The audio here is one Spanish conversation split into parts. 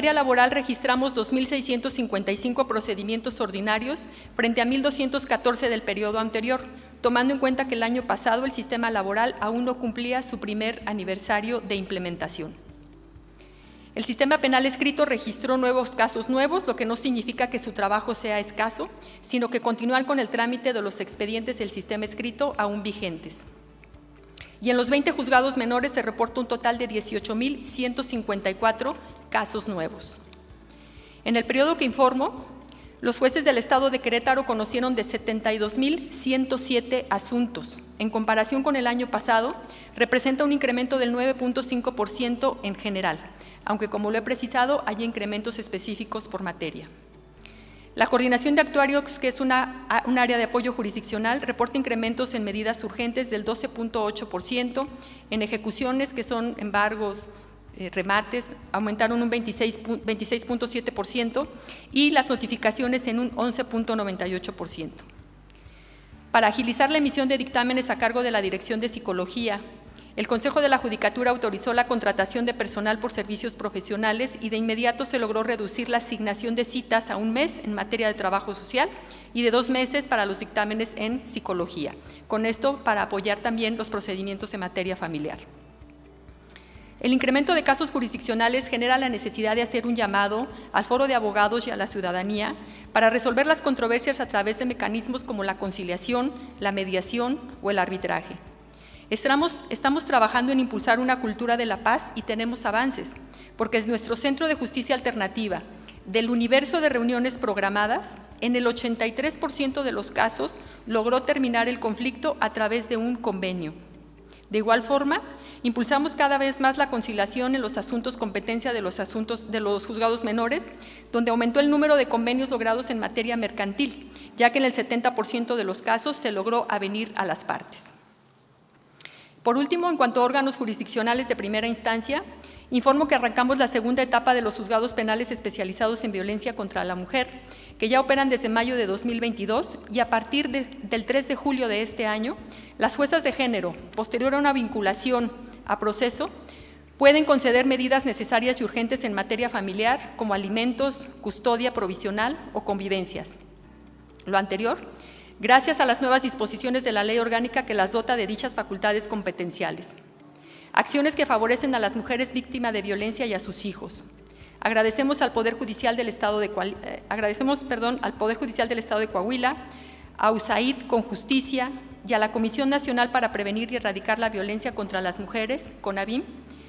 Materia laboral registramos 2.655 procedimientos ordinarios frente a 1.214 del periodo anterior, tomando en cuenta que el año pasado el sistema laboral aún no cumplía su primer aniversario de implementación. El sistema penal escrito registró nuevos casos nuevos, lo que no significa que su trabajo sea escaso, sino que continúan con el trámite de los expedientes del sistema escrito aún vigentes. Y en los 20 juzgados menores se reporta un total de 18.154 casos nuevos. En el periodo que informo, los jueces del Estado de Querétaro conocieron de 72.107 asuntos. En comparación con el año pasado, representa un incremento del 9.5% en general, aunque como lo he precisado, hay incrementos específicos por materia. La coordinación de actuarios, que es una, un área de apoyo jurisdiccional, reporta incrementos en medidas urgentes del 12.8%, en ejecuciones, que son embargos, eh, remates aumentaron un 26.7% y las notificaciones en un 11.98%. Para agilizar la emisión de dictámenes a cargo de la Dirección de Psicología, el Consejo de la Judicatura autorizó la contratación de personal por servicios profesionales y de inmediato se logró reducir la asignación de citas a un mes en materia de trabajo social y de dos meses para los dictámenes en psicología. Con esto, para apoyar también los procedimientos en materia familiar. El incremento de casos jurisdiccionales genera la necesidad de hacer un llamado al foro de abogados y a la ciudadanía para resolver las controversias a través de mecanismos como la conciliación, la mediación o el arbitraje. Estamos, trabajando en impulsar una cultura de la paz y tenemos avances, porque es nuestro centro de justicia alternativa. Del universo de reuniones programadas, en el 83% de los casos logró terminar el conflicto a través de un convenio. De igual forma, impulsamos cada vez más la conciliación en los asuntos competencia de los asuntos de los juzgados menores, donde aumentó el número de convenios logrados en materia mercantil, ya que en el 70% de los casos se logró avenir a las partes. Por último, en cuanto a órganos jurisdiccionales de primera instancia, informo que arrancamos la segunda etapa de los juzgados penales especializados en violencia contra la mujer, que ya operan desde mayo de 2022 y a partir del 3 de julio de este año, las juezas de género, posterior a una vinculación a proceso, pueden conceder medidas necesarias y urgentes en materia familiar, como alimentos, custodia provisional o convivencias. Lo anterior, gracias a las nuevas disposiciones de la ley orgánica que las dota de dichas facultades competenciales. Acciones que favorecen a las mujeres víctimas de violencia y a sus hijos, Agradecemos al Poder Judicial del Estado de eh, al Poder Judicial del Estado de Coahuila, a USAID con Justicia y a la Comisión Nacional para Prevenir y Erradicar la Violencia contra las Mujeres, CONAVIM,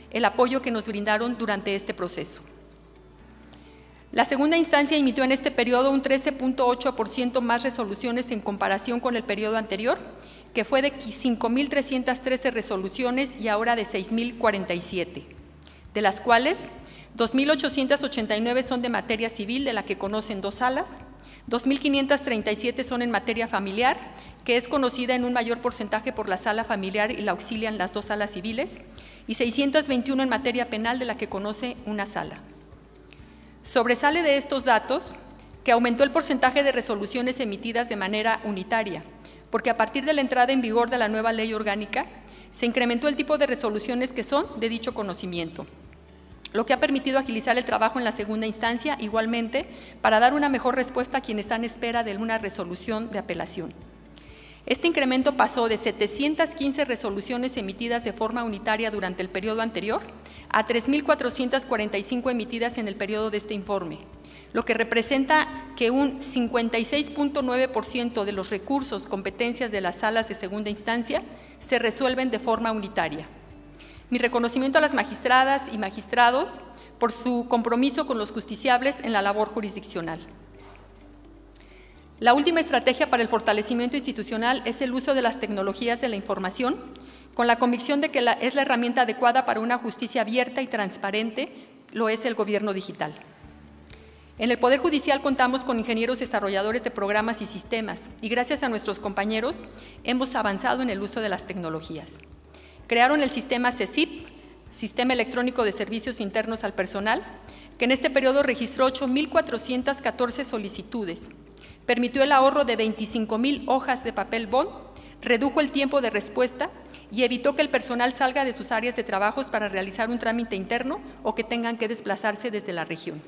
el apoyo que nos brindaron durante este proceso. La segunda instancia emitió en este periodo un 13.8% más resoluciones en comparación con el periodo anterior, que fue de 5.313 resoluciones y ahora de 6.047, de las cuales 2.889 son de materia civil, de la que conocen dos salas, 2.537 son en materia familiar, que es conocida en un mayor porcentaje por la sala familiar y la auxilian las dos salas civiles, y 621 en materia penal, de la que conoce una sala. Sobresale de estos datos que aumentó el porcentaje de resoluciones emitidas de manera unitaria, porque a partir de la entrada en vigor de la nueva ley orgánica, se incrementó el tipo de resoluciones que son de dicho conocimiento lo que ha permitido agilizar el trabajo en la segunda instancia, igualmente, para dar una mejor respuesta a quienes están en espera de una resolución de apelación. Este incremento pasó de 715 resoluciones emitidas de forma unitaria durante el periodo anterior a 3.445 emitidas en el periodo de este informe, lo que representa que un 56.9% de los recursos, competencias de las salas de segunda instancia se resuelven de forma unitaria. Mi reconocimiento a las magistradas y magistrados por su compromiso con los justiciables en la labor jurisdiccional. La última estrategia para el fortalecimiento institucional es el uso de las tecnologías de la información, con la convicción de que es la herramienta adecuada para una justicia abierta y transparente, lo es el gobierno digital. En el Poder Judicial contamos con ingenieros desarrolladores de programas y sistemas y gracias a nuestros compañeros hemos avanzado en el uso de las tecnologías. Crearon el sistema CECIP, Sistema Electrónico de Servicios Internos al Personal, que en este periodo registró 8.414 solicitudes. Permitió el ahorro de 25.000 hojas de papel bond, redujo el tiempo de respuesta y evitó que el personal salga de sus áreas de trabajos para realizar un trámite interno o que tengan que desplazarse desde la región.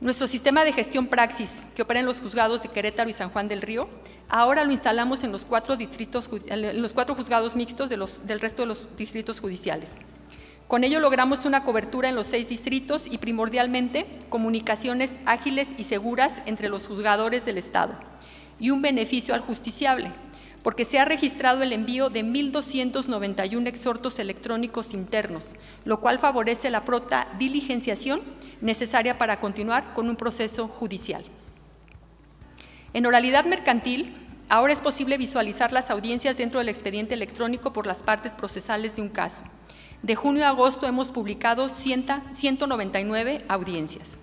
Nuestro sistema de gestión Praxis, que opera en los juzgados de Querétaro y San Juan del Río, ahora lo instalamos en los cuatro, distritos, en los cuatro juzgados mixtos del resto de los distritos judiciales. Con ello logramos una cobertura en los seis distritos y primordialmente comunicaciones ágiles y seguras entre los juzgadores del Estado y un beneficio al justiciable, porque se ha registrado el envío de 1.291 exhortos electrónicos internos, lo cual favorece la prota diligenciación necesaria para continuar con un proceso judicial. En oralidad mercantil, ahora es posible visualizar las audiencias dentro del expediente electrónico por las partes procesales de un caso. De junio a agosto hemos publicado 199 audiencias.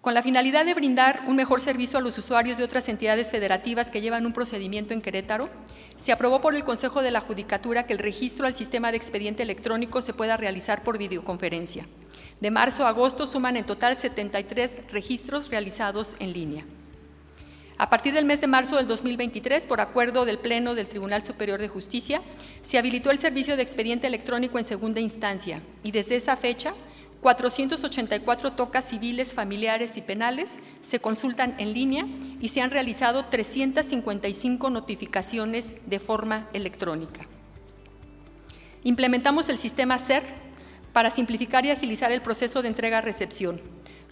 Con la finalidad de brindar un mejor servicio a los usuarios de otras entidades federativas que llevan un procedimiento en Querétaro, se aprobó por el Consejo de la Judicatura que el registro al sistema de expediente electrónico se pueda realizar por videoconferencia. De marzo a agosto suman en total 73 registros realizados en línea. A partir del mes de marzo del 2023, por acuerdo del Pleno del Tribunal Superior de Justicia, se habilitó el servicio de expediente electrónico en segunda instancia y desde esa fecha 484 tocas civiles, familiares y penales se consultan en línea y se han realizado 355 notificaciones de forma electrónica. Implementamos el sistema SER para simplificar y agilizar el proceso de entrega-recepción.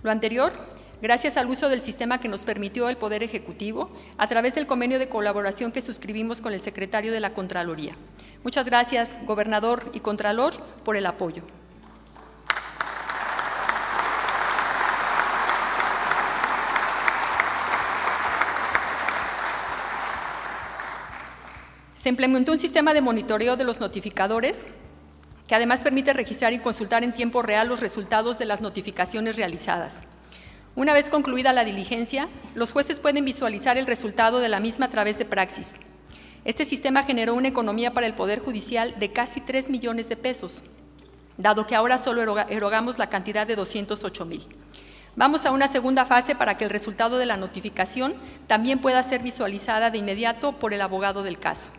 Lo anterior, gracias al uso del sistema que nos permitió el Poder Ejecutivo a través del convenio de colaboración que suscribimos con el secretario de la Contraloría. Muchas gracias, gobernador y contralor, por el apoyo. Se implementó un sistema de monitoreo de los notificadores que además permite registrar y consultar en tiempo real los resultados de las notificaciones realizadas. Una vez concluida la diligencia, los jueces pueden visualizar el resultado de la misma a través de Praxis. Este sistema generó una economía para el Poder Judicial de casi 3 millones de pesos, dado que ahora solo erogamos la cantidad de 208 mil. Vamos a una segunda fase para que el resultado de la notificación también pueda ser visualizada de inmediato por el abogado del caso.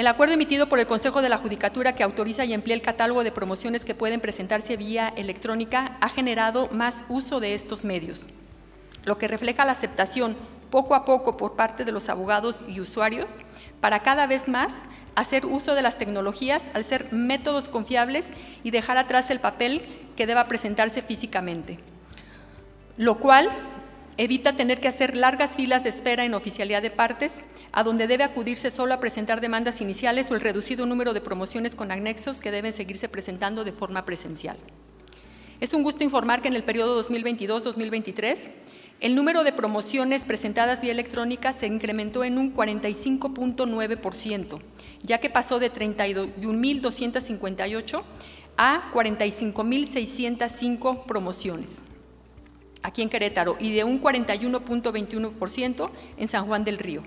El acuerdo emitido por el Consejo de la Judicatura que autoriza y emplea el catálogo de promociones que pueden presentarse vía electrónica ha generado más uso de estos medios, lo que refleja la aceptación poco a poco por parte de los abogados y usuarios para cada vez más hacer uso de las tecnologías al ser métodos confiables y dejar atrás el papel que deba presentarse físicamente, lo cual evita tener que hacer largas filas de espera en oficialidad de partes a donde debe acudirse solo a presentar demandas iniciales o el reducido número de promociones con anexos que deben seguirse presentando de forma presencial. Es un gusto informar que en el periodo 2022-2023 el número de promociones presentadas vía electrónica se incrementó en un 45.9%, ya que pasó de 31.258 a 45.605 promociones aquí en Querétaro y de un 41.21% en San Juan del Río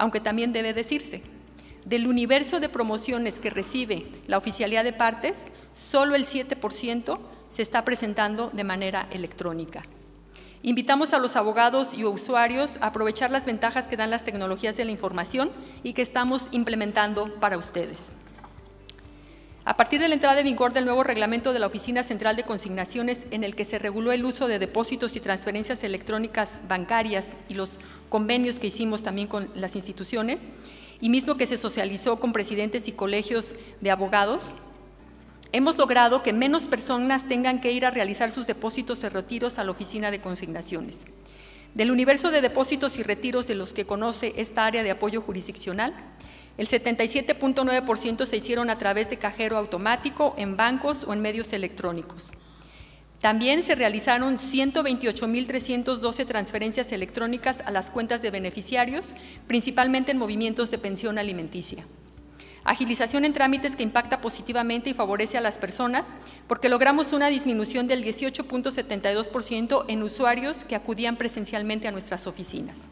aunque también debe decirse, del universo de promociones que recibe la oficialidad de partes, solo el 7% se está presentando de manera electrónica. Invitamos a los abogados y usuarios a aprovechar las ventajas que dan las tecnologías de la información y que estamos implementando para ustedes. A partir de la entrada en vigor del nuevo reglamento de la Oficina Central de Consignaciones, en el que se reguló el uso de depósitos y transferencias electrónicas bancarias y los convenios que hicimos también con las instituciones y mismo que se socializó con presidentes y colegios de abogados, hemos logrado que menos personas tengan que ir a realizar sus depósitos y retiros a la oficina de consignaciones. Del universo de depósitos y retiros de los que conoce esta área de apoyo jurisdiccional, el 77.9% se hicieron a través de cajero automático, en bancos o en medios electrónicos. También se realizaron 128.312 transferencias electrónicas a las cuentas de beneficiarios, principalmente en movimientos de pensión alimenticia. Agilización en trámites que impacta positivamente y favorece a las personas porque logramos una disminución del 18.72% en usuarios que acudían presencialmente a nuestras oficinas.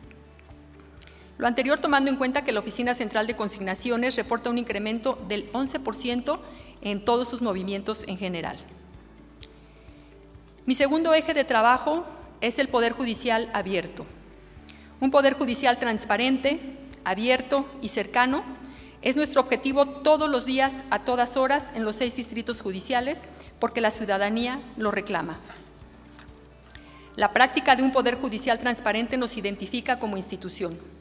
Lo anterior tomando en cuenta que la Oficina Central de Consignaciones reporta un incremento del 11% en todos sus movimientos en general. Mi segundo eje de trabajo es el Poder Judicial abierto. Un poder judicial transparente, abierto y cercano es nuestro objetivo todos los días, a todas horas, en los seis distritos judiciales, porque la ciudadanía lo reclama. La práctica de un poder judicial transparente nos identifica como institución.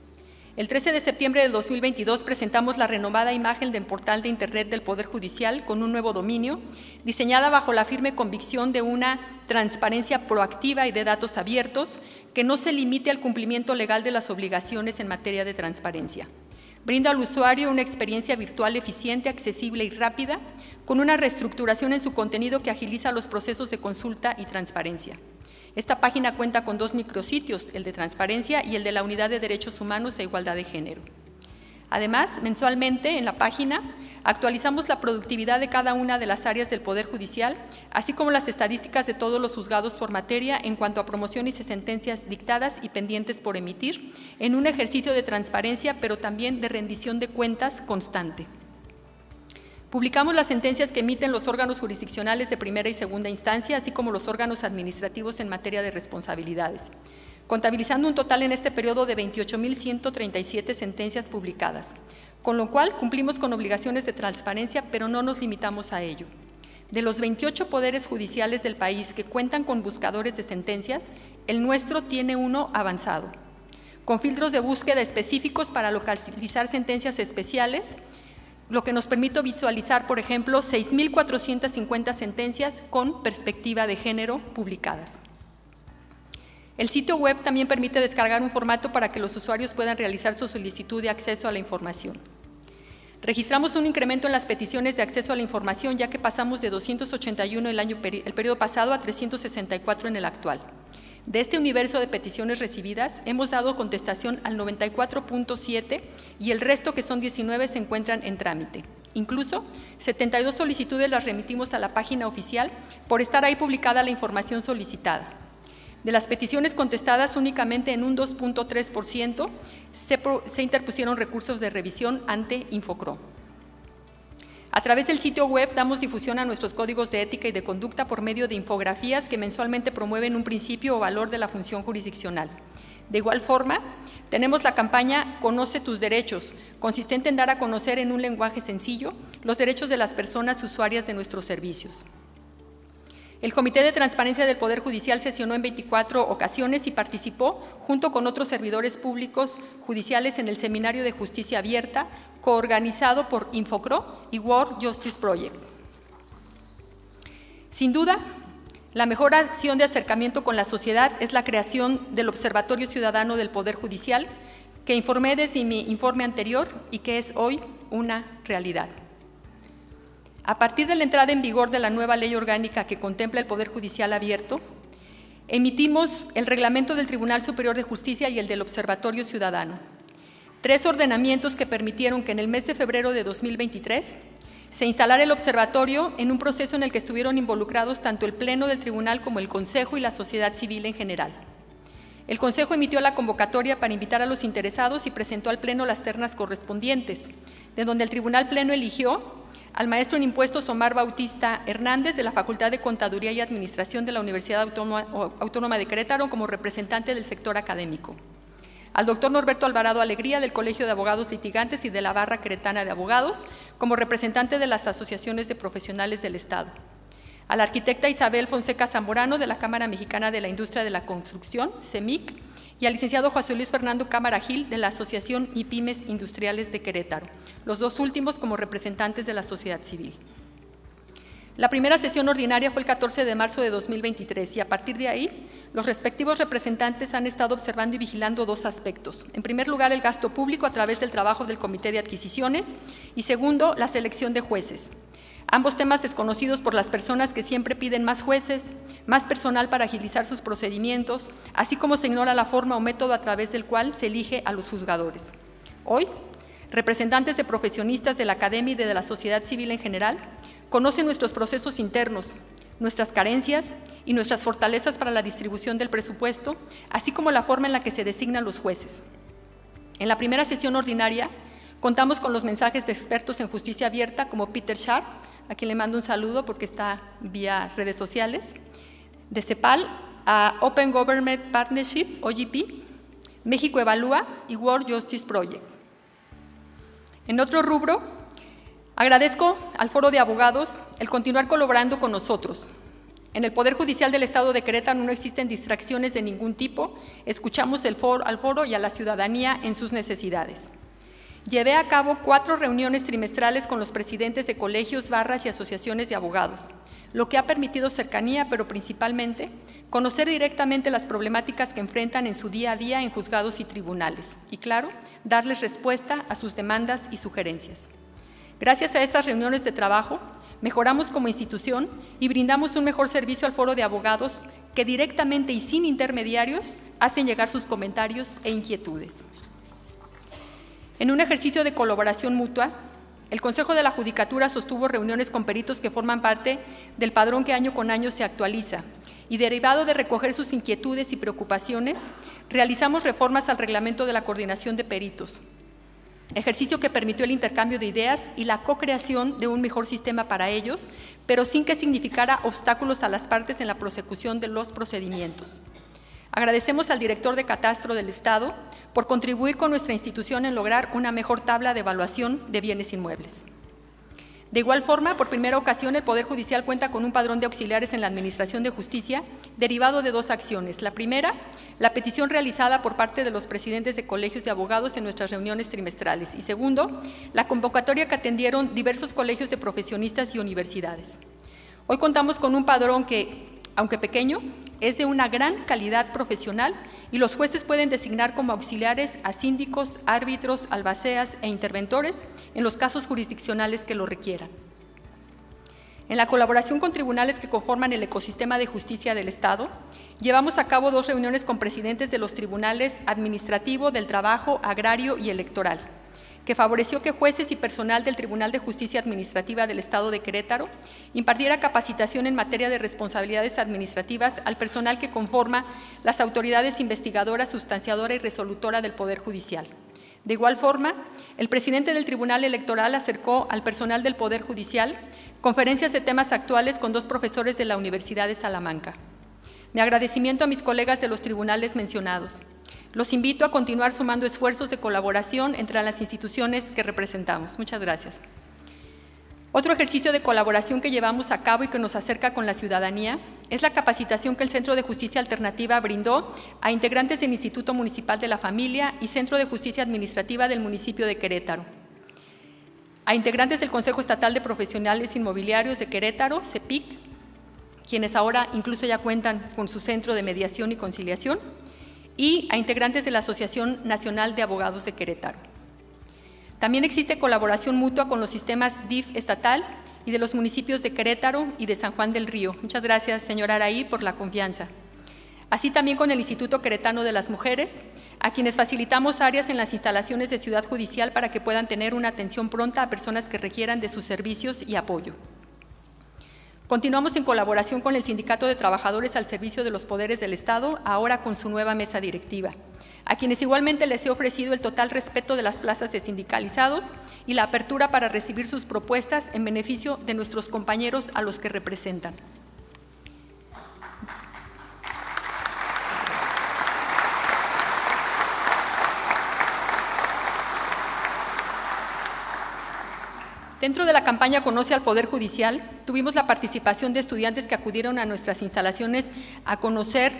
El 13 de septiembre del 2022 presentamos la renovada imagen del portal de Internet del Poder Judicial con un nuevo dominio, diseñada bajo la firme convicción de una transparencia proactiva y de datos abiertos que no se limite al cumplimiento legal de las obligaciones en materia de transparencia. Brinda al usuario una experiencia virtual eficiente, accesible y rápida, con una reestructuración en su contenido que agiliza los procesos de consulta y transparencia. Esta página cuenta con dos micrositios, el de transparencia y el de la Unidad de Derechos Humanos e Igualdad de Género. Además, mensualmente en la página actualizamos la productividad de cada una de las áreas del Poder Judicial, así como las estadísticas de todos los juzgados por materia en cuanto a promociones y sentencias dictadas y pendientes por emitir, en un ejercicio de transparencia, pero también de rendición de cuentas constante. Publicamos las sentencias que emiten los órganos jurisdiccionales de primera y segunda instancia, así como los órganos administrativos en materia de responsabilidades, contabilizando un total en este periodo de 28.137 sentencias publicadas, con lo cual cumplimos con obligaciones de transparencia, pero no nos limitamos a ello. De los 28 poderes judiciales del país que cuentan con buscadores de sentencias, el nuestro tiene uno avanzado, con filtros de búsqueda específicos para localizar sentencias especiales lo que nos permite visualizar, por ejemplo, 6.450 sentencias con perspectiva de género publicadas. El sitio web también permite descargar un formato para que los usuarios puedan realizar su solicitud de acceso a la información. Registramos un incremento en las peticiones de acceso a la información, ya que pasamos de 281 el, año, el periodo pasado a 364 en el actual. De este universo de peticiones recibidas, hemos dado contestación al 94.7 y el resto, que son 19, se encuentran en trámite. Incluso, 72 solicitudes las remitimos a la página oficial por estar ahí publicada la información solicitada. De las peticiones contestadas, únicamente en un 2.3% se, se interpusieron recursos de revisión ante Infocro. A través del sitio web damos difusión a nuestros códigos de ética y de conducta por medio de infografías que mensualmente promueven un principio o valor de la función jurisdiccional. De igual forma, tenemos la campaña Conoce tus derechos, consistente en dar a conocer en un lenguaje sencillo los derechos de las personas usuarias de nuestros servicios. El Comité de Transparencia del Poder Judicial sesionó en 24 ocasiones y participó, junto con otros servidores públicos judiciales, en el Seminario de Justicia Abierta, coorganizado por Infocro y World Justice Project. Sin duda, la mejor acción de acercamiento con la sociedad es la creación del Observatorio Ciudadano del Poder Judicial, que informé desde mi informe anterior y que es hoy una realidad. A partir de la entrada en vigor de la nueva ley orgánica que contempla el Poder Judicial abierto, emitimos el reglamento del Tribunal Superior de Justicia y el del Observatorio Ciudadano. Tres ordenamientos que permitieron que en el mes de febrero de 2023 se instalara el observatorio en un proceso en el que estuvieron involucrados tanto el Pleno del Tribunal como el Consejo y la sociedad civil en general. El Consejo emitió la convocatoria para invitar a los interesados y presentó al Pleno las ternas correspondientes, de donde el Tribunal Pleno eligió al maestro en impuestos Omar Bautista Hernández de la Facultad de Contaduría y Administración de la Universidad Autónoma, de Querétaro como representante del sector académico, al doctor Norberto Alvarado Alegría del Colegio de Abogados Litigantes y de la Barra Queretana de Abogados como representante de las asociaciones de profesionales del Estado, a la arquitecta Isabel Fonseca Zamorano de la Cámara Mexicana de la Industria de la Construcción, CEMIC, y al licenciado José Luis Fernando Cámara Gil de la Asociación MIPIMES Industriales de Querétaro, los dos últimos como representantes de la sociedad civil. La primera sesión ordinaria fue el 14 de marzo de 2023 y a partir de ahí los respectivos representantes han estado observando y vigilando dos aspectos. En primer lugar, el gasto público a través del trabajo del Comité de Adquisiciones y segundo, la selección de jueces. Ambos temas desconocidos por las personas que siempre piden más jueces, más personal para agilizar sus procedimientos, así como se ignora la forma o método a través del cual se elige a los juzgadores. Hoy, representantes de profesionistas de la academia y de la sociedad civil en general conocen nuestros procesos internos, nuestras carencias y nuestras fortalezas para la distribución del presupuesto, así como la forma en la que se designan los jueces. En la primera sesión ordinaria, contamos con los mensajes de expertos en justicia abierta como Peter Sharp, a quien le mando un saludo porque está vía redes sociales, de CEPAL a Open Government Partnership, OGP, México Evalúa y World Justice Project. En otro rubro, agradezco al Foro de Abogados el continuar colaborando con nosotros. En el Poder Judicial del Estado de Querétaro no existen distracciones de ningún tipo, escuchamos al foro y a la ciudadanía en sus necesidades. Llevé a cabo cuatro reuniones trimestrales con los presidentes de colegios, barras y asociaciones de abogados, lo que ha permitido cercanía, pero principalmente conocer directamente las problemáticas que enfrentan en su día a día en juzgados y tribunales y, claro, darles respuesta a sus demandas y sugerencias. Gracias a estas reuniones de trabajo, mejoramos como institución y brindamos un mejor servicio al foro de abogados que directamente y sin intermediarios hacen llegar sus comentarios e inquietudes. En un ejercicio de colaboración mutua, el Consejo de la Judicatura sostuvo reuniones con peritos que forman parte del padrón que año con año se actualiza y derivado de recoger sus inquietudes y preocupaciones, realizamos reformas al reglamento de la coordinación de peritos, ejercicio que permitió el intercambio de ideas y la co-creación de un mejor sistema para ellos, pero sin que significara obstáculos a las partes en la prosecución de los procedimientos. Agradecemos al director de Catastro del Estado por contribuir con nuestra institución en lograr una mejor tabla de evaluación de bienes inmuebles. De igual forma, por primera ocasión, el Poder Judicial cuenta con un padrón de auxiliares en la Administración de Justicia derivado de dos acciones. La primera, la petición realizada por parte de los presidentes de colegios de abogados en nuestras reuniones trimestrales. Y segundo, la convocatoria que atendieron diversos colegios de profesionistas y universidades. Hoy contamos con un padrón que, aunque pequeño, es de una gran calidad profesional y los jueces pueden designar como auxiliares a síndicos, árbitros, albaceas e interventores en los casos jurisdiccionales que lo requieran. En la colaboración con tribunales que conforman el ecosistema de justicia del Estado, llevamos a cabo dos reuniones con presidentes de los tribunales administrativo, del trabajo, agrario y electoral que favoreció que jueces y personal del Tribunal de Justicia Administrativa del Estado de Querétaro impartiera capacitación en materia de responsabilidades administrativas al personal que conforma las autoridades investigadoras, sustanciadora y resolutora del Poder Judicial. De igual forma, el presidente del Tribunal Electoral acercó al personal del Poder Judicial conferencias de temas actuales con dos profesores de la Universidad de Salamanca. Mi agradecimiento a mis colegas de los tribunales mencionados. Los invito a continuar sumando esfuerzos de colaboración entre las instituciones que representamos. Muchas gracias. Otro ejercicio de colaboración que llevamos a cabo y que nos acerca con la ciudadanía es la capacitación que el Centro de Justicia Alternativa brindó a integrantes del Instituto Municipal de la Familia y Centro de Justicia Administrativa del municipio de Querétaro, a integrantes del Consejo Estatal de Profesionales Inmobiliarios de Querétaro, CEPIC, quienes ahora incluso ya cuentan con su centro de mediación y conciliación, y a integrantes de la Asociación Nacional de Abogados de Querétaro. También existe colaboración mutua con los sistemas DIF estatal y de los municipios de Querétaro y de San Juan del Río. Muchas gracias, señora Araí, por la confianza. Así también con el Instituto Queretano de las Mujeres, a quienes facilitamos áreas en las instalaciones de Ciudad Judicial para que puedan tener una atención pronta a personas que requieran de sus servicios y apoyo. Continuamos en colaboración con el Sindicato de Trabajadores al Servicio de los Poderes del Estado, ahora con su nueva mesa directiva, a quienes igualmente les he ofrecido el total respeto de las plazas de sindicalizados y la apertura para recibir sus propuestas en beneficio de nuestros compañeros a los que representan. Dentro de la campaña Conoce al Poder Judicial, tuvimos la participación de estudiantes que acudieron a nuestras instalaciones a conocer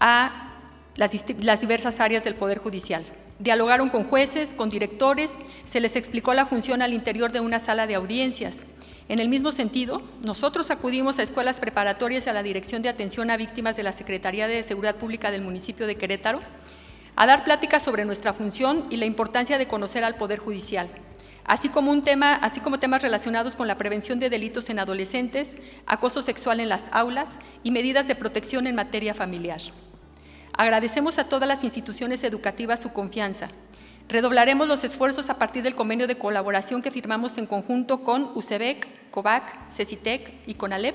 a las, diversas áreas del Poder Judicial. Dialogaron con jueces, con directores, se les explicó la función al interior de una sala de audiencias. En el mismo sentido, nosotros acudimos a escuelas preparatorias y a la Dirección de Atención a Víctimas de la Secretaría de Seguridad Pública del municipio de Querétaro a dar pláticas sobre nuestra función y la importancia de conocer al Poder Judicial así como, un tema, así como temas relacionados con la prevención de delitos en adolescentes, acoso sexual en las aulas y medidas de protección en materia familiar. Agradecemos a todas las instituciones educativas su confianza. Redoblaremos los esfuerzos a partir del convenio de colaboración que firmamos en conjunto con UCEBEC, COVAC, CECITEC y CONALEP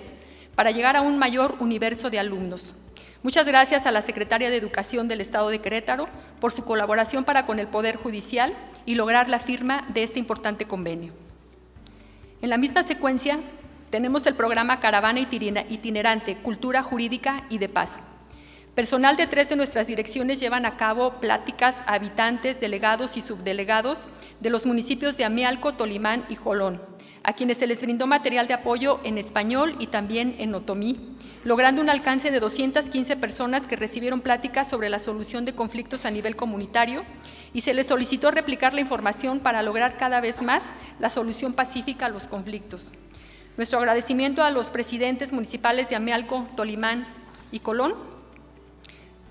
para llegar a un mayor universo de alumnos. Muchas gracias a la Secretaria de Educación del Estado de Querétaro por su colaboración para con el Poder Judicial y lograr la firma de este importante convenio. En la misma secuencia, tenemos el programa Caravana Itinerante, Cultura Jurídica y de Paz, Personal de tres de nuestras direcciones llevan a cabo pláticas a habitantes, delegados y subdelegados de los municipios de Amialco, Tolimán y Jolón, a quienes se les brindó material de apoyo en español y también en otomí, logrando un alcance de 215 personas que recibieron pláticas sobre la solución de conflictos a nivel comunitario y se les solicitó replicar la información para lograr cada vez más la solución pacífica a los conflictos. Nuestro agradecimiento a los presidentes municipales de Amialco, Tolimán y Colón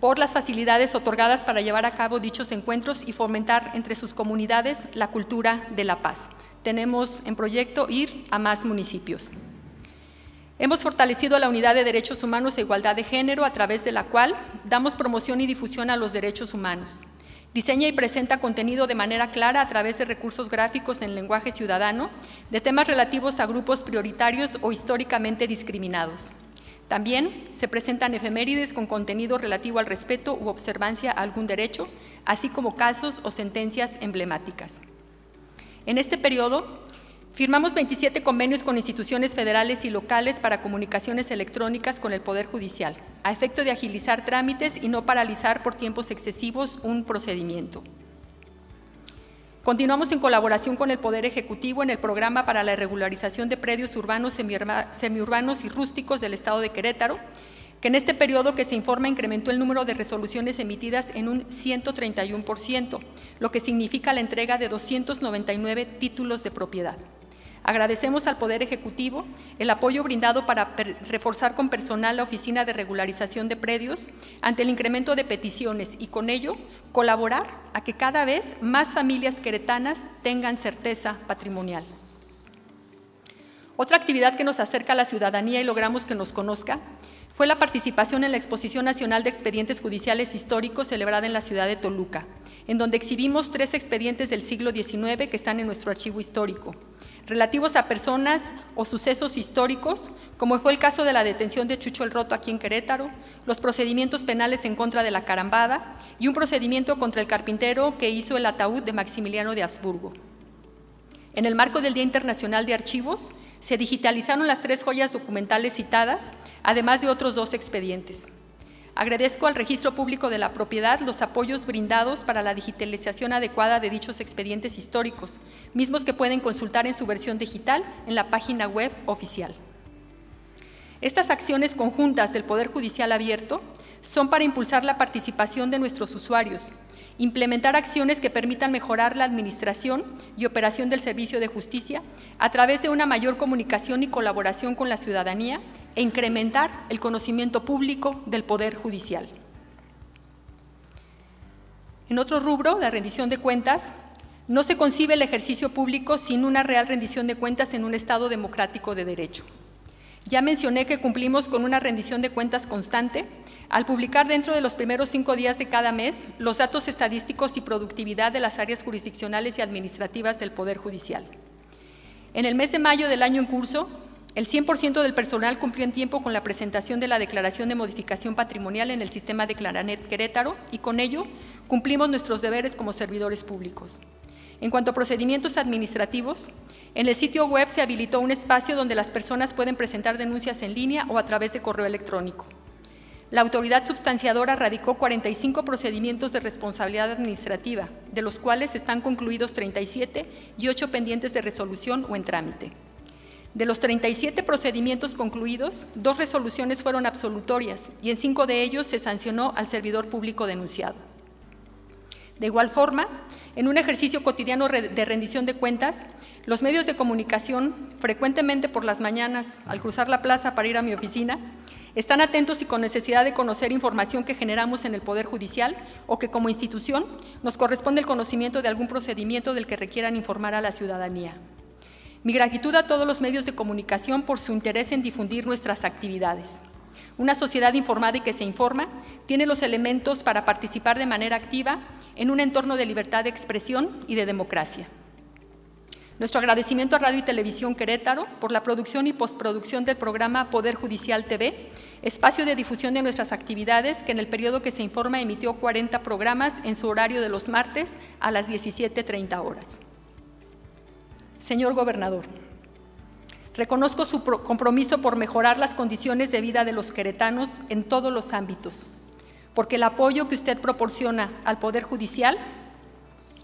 por las facilidades otorgadas para llevar a cabo dichos encuentros y fomentar entre sus comunidades la cultura de la paz. Tenemos en proyecto ir a más municipios. Hemos fortalecido la unidad de derechos humanos e igualdad de género a través de la cual damos promoción y difusión a los derechos humanos. Diseña y presenta contenido de manera clara a través de recursos gráficos en lenguaje ciudadano de temas relativos a grupos prioritarios o históricamente discriminados. También se presentan efemérides con contenido relativo al respeto u observancia a algún derecho, así como casos o sentencias emblemáticas. En este periodo, firmamos 27 convenios con instituciones federales y locales para comunicaciones electrónicas con el Poder Judicial, a efecto de agilizar trámites y no paralizar por tiempos excesivos un procedimiento. Continuamos en colaboración con el Poder Ejecutivo en el programa para la regularización de predios urbanos, semiurbanos y rústicos del Estado de Querétaro, que en este periodo que se informa incrementó el número de resoluciones emitidas en un 131%, lo que significa la entrega de 299 títulos de propiedad. Agradecemos al Poder Ejecutivo el apoyo brindado para reforzar con personal la Oficina de Regularización de Predios ante el incremento de peticiones y con ello colaborar a que cada vez más familias queretanas tengan certeza patrimonial. Otra actividad que nos acerca a la ciudadanía y logramos que nos conozca fue la participación en la Exposición Nacional de Expedientes Judiciales Históricos celebrada en la ciudad de Toluca, en donde exhibimos tres expedientes del siglo XIX que están en nuestro archivo histórico relativos a personas o sucesos históricos, como fue el caso de la detención de Chucho el Roto aquí en Querétaro, los procedimientos penales en contra de la Carambada y un procedimiento contra el carpintero que hizo el ataúd de Maximiliano de Habsburgo. En el marco del Día Internacional de Archivos, se digitalizaron las tres joyas documentales citadas, además de otros dos expedientes. Agradezco al Registro Público de la Propiedad los apoyos brindados para la digitalización adecuada de dichos expedientes históricos, mismos que pueden consultar en su versión digital en la página web oficial. Estas acciones conjuntas del Poder Judicial Abierto son para impulsar la participación de nuestros usuarios, implementar acciones que permitan mejorar la administración y operación del servicio de justicia a través de una mayor comunicación y colaboración con la ciudadanía e incrementar el conocimiento público del Poder Judicial. En otro rubro, la rendición de cuentas, no se concibe el ejercicio público sin una real rendición de cuentas en un Estado democrático de derecho. Ya mencioné que cumplimos con una rendición de cuentas constante al publicar dentro de los primeros cinco días de cada mes los datos estadísticos y productividad de las áreas jurisdiccionales y administrativas del Poder Judicial. En el mes de mayo del año en curso, el 100% del personal cumplió en tiempo con la presentación de la declaración de modificación patrimonial en el sistema de Claranet Querétaro y con ello cumplimos nuestros deberes como servidores públicos. En cuanto a procedimientos administrativos, en el sitio web se habilitó un espacio donde las personas pueden presentar denuncias en línea o a través de correo electrónico. La autoridad substanciadora radicó 45 procedimientos de responsabilidad administrativa, de los cuales están concluidos 37 y 8 pendientes de resolución o en trámite. De los 37 procedimientos concluidos, dos resoluciones fueron absolutorias y en cinco de ellos se sancionó al servidor público denunciado. De igual forma, en un ejercicio cotidiano de rendición de cuentas, los medios de comunicación, frecuentemente por las mañanas, al cruzar la plaza para ir a mi oficina, están atentos y con necesidad de conocer información que generamos en el Poder Judicial o que como institución nos corresponde el conocimiento de algún procedimiento del que requieran informar a la ciudadanía. Mi gratitud a todos los medios de comunicación por su interés en difundir nuestras actividades. Una sociedad informada y que se informa tiene los elementos para participar de manera activa en un entorno de libertad de expresión y de democracia. Nuestro agradecimiento a Radio y Televisión Querétaro por la producción y postproducción del programa Poder Judicial TV, espacio de difusión de nuestras actividades que en el periodo que se informa emitió 40 programas en su horario de los martes a las 17.30 horas. Señor Gobernador, reconozco su compromiso por mejorar las condiciones de vida de los queretanos en todos los ámbitos. porque el apoyo que usted proporciona al Poder Judicial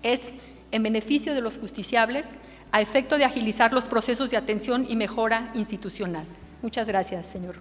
es en beneficio de los justiciables a efecto de agilizar los procesos de atención y mejora institucional. Muchas gracias, señor.